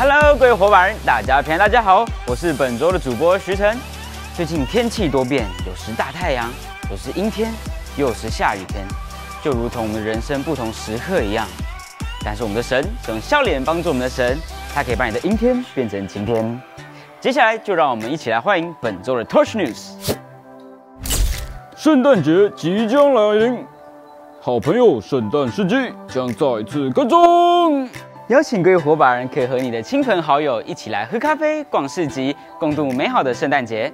Hello，各位伙伴，大家平安，大家好，我是本周的主播徐晨。最近天气多变，有时大太阳，有时阴天，又有时下雨天，就如同我们人生不同时刻一样。但是我们的神是用笑脸帮助我们的神，他可以把你的阴天变成晴天。接下来就让我们一起来欢迎本周的 Touch News。圣诞节即将来临，好朋友圣诞市集将再次开张。邀请各位伙伴可以和你的亲朋好友一起来喝咖啡、逛市集，共度美好的圣诞节。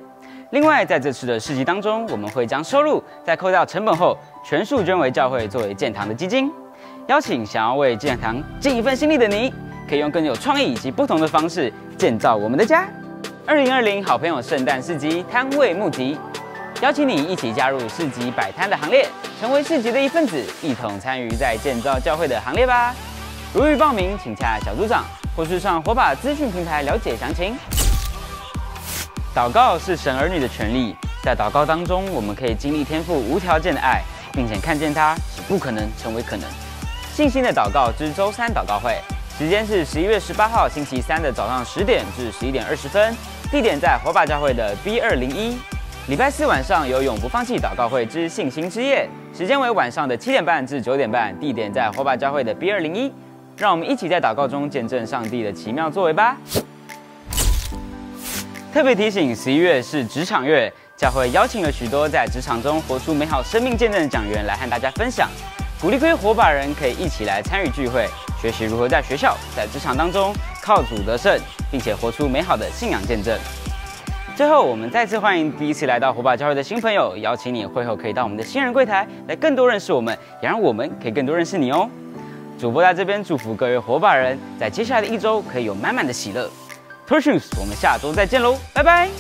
另外，在这次的市集当中，我们会将收入在扣掉成本后，全数捐为教会作为建堂的基金。邀请想要为建堂尽一份心力的你，可以用更有创意以及不同的方式建造我们的家。二零二零好朋友圣诞市集摊位募集，邀请你一起加入市集摆摊的行列，成为市集的一份子，一同参与在建造教会的行列吧。如欲报名，请洽小组长或是上火把资讯平台了解详情。祷告是神儿女的权利，在祷告当中，我们可以经历天赋无条件的爱，并且看见它使不可能成为可能。信心的祷告之周三祷告会，时间是十一月十八号星期三的早上十点至十一点二十分，地点在火把教会的 B 二零一。礼拜四晚上有永不放弃祷告会之信心之夜，时间为晚上的七点半至九点半，地点在火把教会的 B 二零一。让我们一起在祷告中见证上帝的奇妙作为吧。特别提醒：十一月是职场月，教会邀请了许多在职场中活出美好生命见证的讲员来和大家分享，鼓励各位火把人可以一起来参与聚会，学习如何在学校、在职场当中靠主得胜，并且活出美好的信仰见证。最后，我们再次欢迎第一次来到火把教会的新朋友，邀请你会后可以到我们的新人柜台来更多认识我们，也让我们可以更多认识你哦。主播在这边祝福各位火把人，在接下来的一周可以有满满的喜乐。Torches，我们下周再见喽，拜拜。